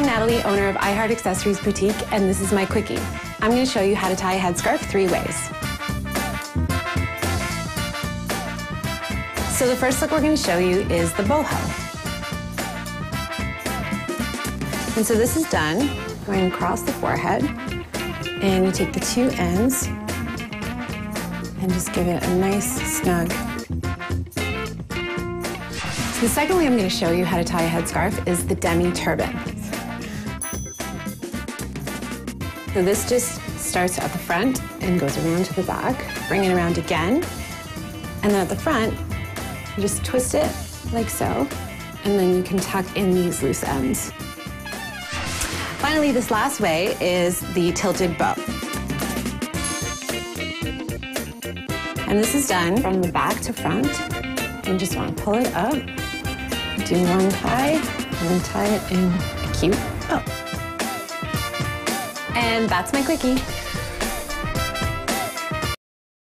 I'm Natalie, owner of iHeart Accessories Boutique, and this is my quickie. I'm going to show you how to tie a headscarf three ways. So the first look we're going to show you is the boho. And so this is done going across the forehead, and you take the two ends and just give it a nice snug. The second way I'm going to show you how to tie a headscarf is the demi turban. So this just starts at the front and goes around to the back. Bring it around again. And then at the front, you just twist it like so. And then you can tuck in these loose ends. Finally, this last way is the tilted bow. And this is done from the back to front. You just want to pull it up, do one tie, and then tie it in a cute bow. And that's my quickie.